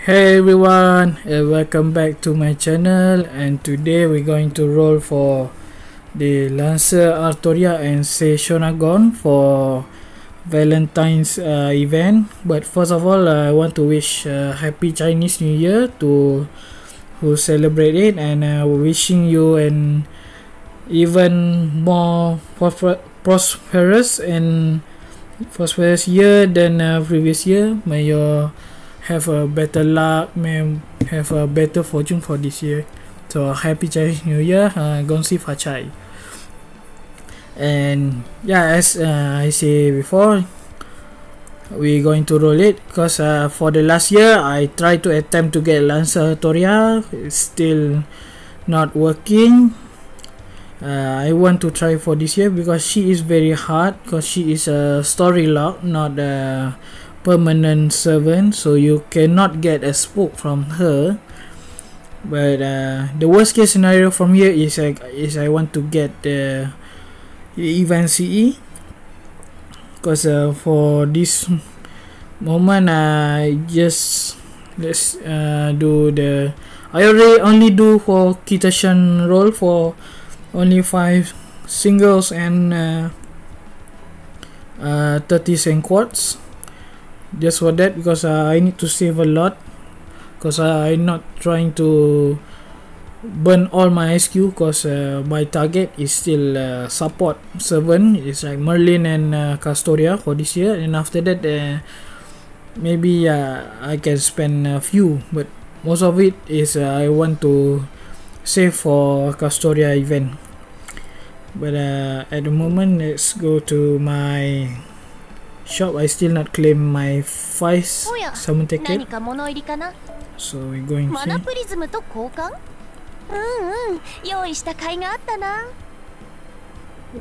Hey everyone, uh, welcome back to my channel. And today we're going to roll for the Lancer Artoria and Shonagon for Valentine's uh, event. But first of all uh, I want to wish uh, happy Chinese New Year to who celebrate it. And uh, wishing you an even more prosperous and prosperous year than uh, previous year. May you have a better luck may have a better fortune for this year. So happy Chinese New Year uh, Gong Si Fa Chai. And yeah as uh, I say before we going to roll it because uh, for the last year I tried to attempt to get Lancer Toria. It's still not working. Uh, I want to try for this year because she is very hard because she is a story lock not a permanent servant so you cannot get a spook from her. But uh, the worst case scenario from here is I, is I want to get the event CE because uh, for this moment I just let's uh, do the I already only do for Kitashan roll for only five singles and uh, uh, 30 saint quartz just for that because uh, I need to save a lot. Because uh, I'm not trying to burn all my SQ because uh, my target is still uh, support 7 it's like Merlin and uh, Castoria for this year. And after that uh, maybe uh, I can spend a few. But most of it is uh, I want to save for Castoria event. But uh, at the moment let's go to my shop I still not claim my 5 summon ticket so we're going to うんうん用意した甲斐があったな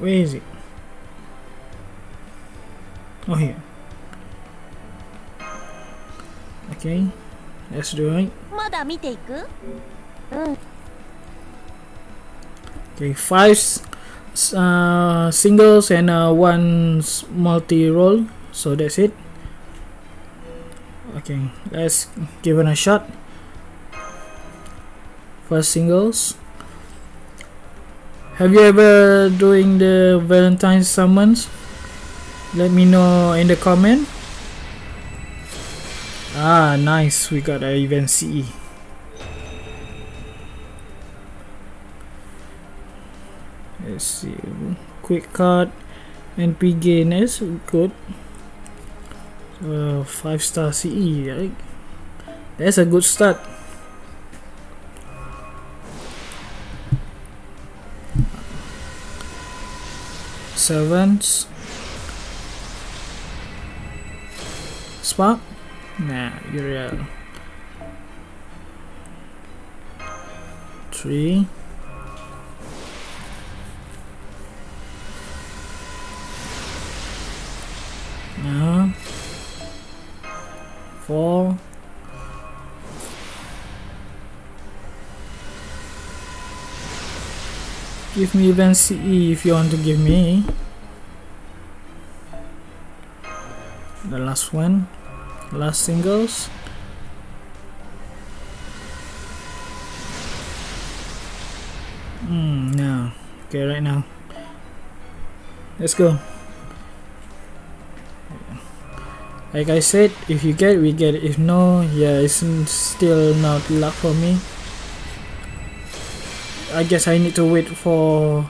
Where is it? Oh here Okay Let's do it まだ見ていくうん Okay, five uh, singles and uh, one multi-roll. So that's it. Okay, let's give it a shot. First singles. Have you ever doing the Valentine summons? Let me know in the comment. Ah, nice. We got a event CE. let's see quick card NP gain is good uh, 5 star CE right? that's a good start. Sevens spark? Nah you're three four. Give me even CE if you want to give me. The last one. Last singles. Hmm now okay right now. Let's go like I said if you get we get. If no yeah it's still not luck for me. I guess I need to wait for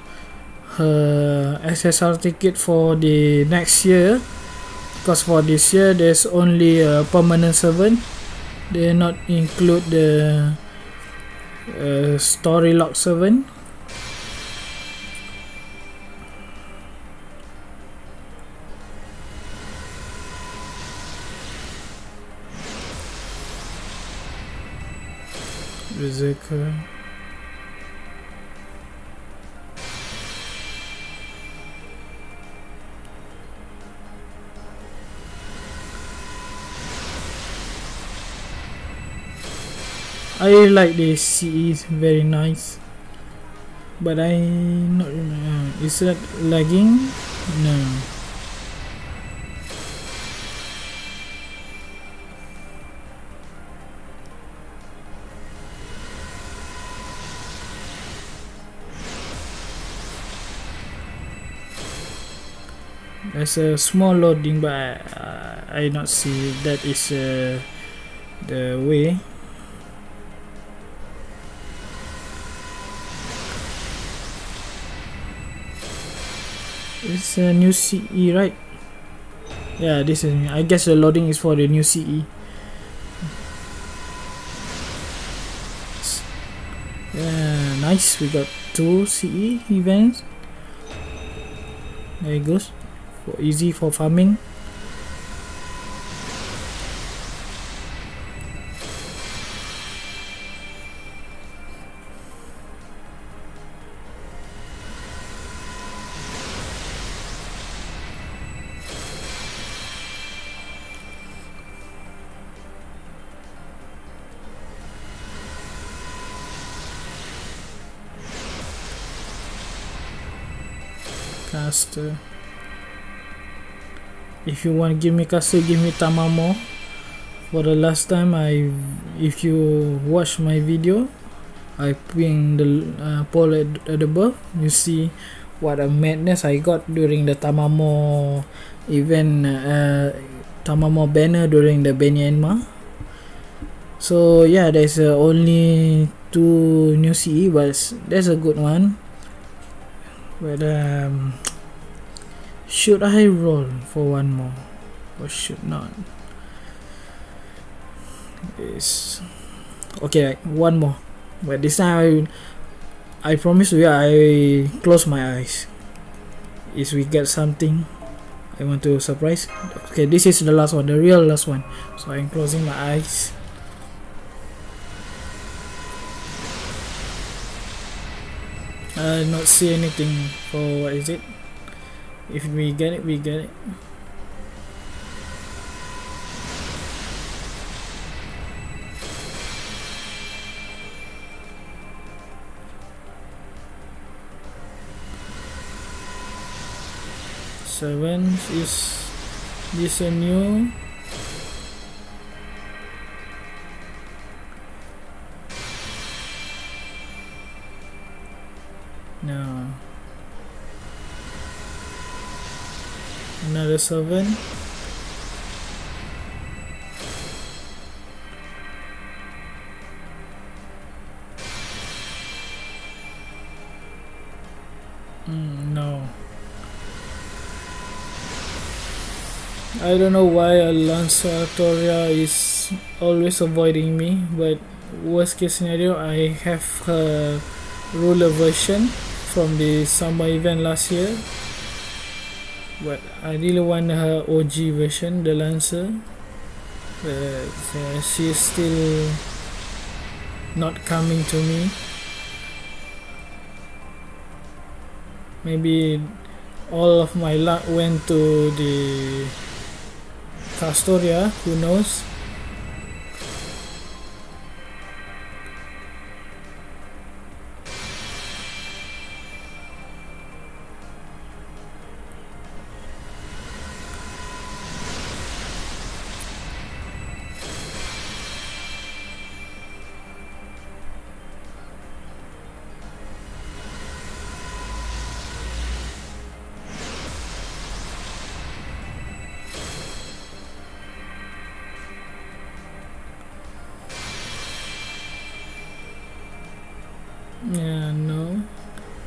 her SSR ticket for the next year. Because for this year there's only a permanent servant. They not include the uh, story lock servant I like this CE is very nice. But I not uh, is that lagging? No there's a small loading but I, I not see that is uh, the way. It's a new CE right? Yeah this is I guess the loading is for the new CE yeah nice. We got two CE events. There it goes easy for farming. Caster if you want give me caster give me tamamo. For the last time I if you watch my video I pin the uh, at, at above you see what a madness I got during the tamamo event uh, tamamo banner during the Beni-Enma so yeah there's uh, only two new CE but that's a good one. But um, should I roll for one more? Or should not? Yes. okay one more. But this time I, I promise you I close my eyes. If we get something I want to surprise. Okay this is the last one the real last one. So I'm closing my eyes. I not see anything for what is it if we get it we get it. Seven is this a new 7 mm, no. I don't know why Lancer Toria is always avoiding me but worst case scenario I have her ruler version from the summer event last year. But I really want her OG version the Lancer. But uh, she is still not coming to me. Maybe all of my luck went to the Castoria who knows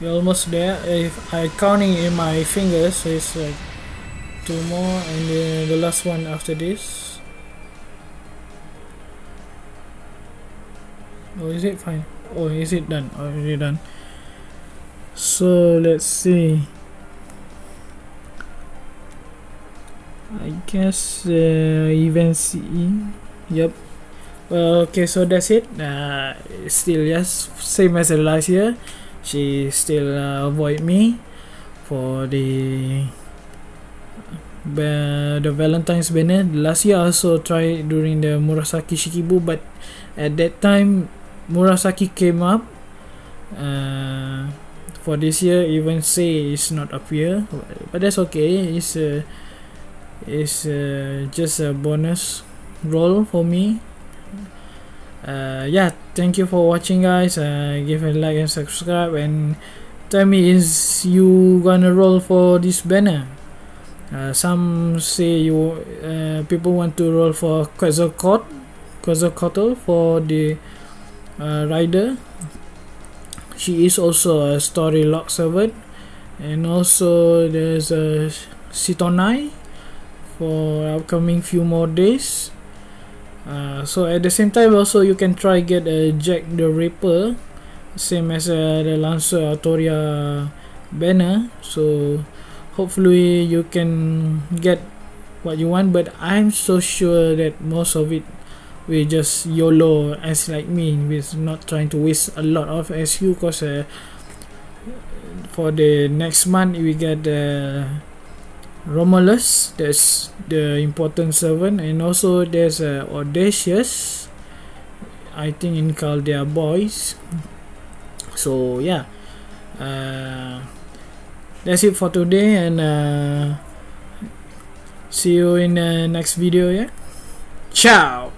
We're almost there. If I counting in my fingers, it's like two more, and then the last one after this. Oh, is it fine? Oh, is it done? oh Already done. So let's see. I guess uh, event CE. Yep. Well, okay, so that's it. Uh, still, yes, same as the last year. She still uh, avoid me for the uh, the Valentine's banner. Last year, I also tried during the Murasaki Shikibu, but at that time, Murasaki came up. Uh, for this year, even say it's not up here, but that's okay. It's uh, it's uh, just a bonus roll for me uh, yeah thank you for watching guys uh, give a like and subscribe and tell me is you gonna roll for this banner Uh, some say you uh, people want to roll for Quetzalcoatl, Quetzalcoatl for the uh, rider. She is also a story lock servant, and also there's a Sitonai for upcoming few more days. Uh, so at the same time, also you can try get a Jack the Ripper, same as uh, the Lancer Autoria banner. So hopefully you can get what you want but i'm so sure that most of it will just yolo as like me with not trying to waste a lot of su because uh, for the next month we get uh, romulus that's the important servant and also there's uh, audacious i think in Chaldea boys. So yeah. Uh, that's it for today and uh, see you in the next video yeah? Ciao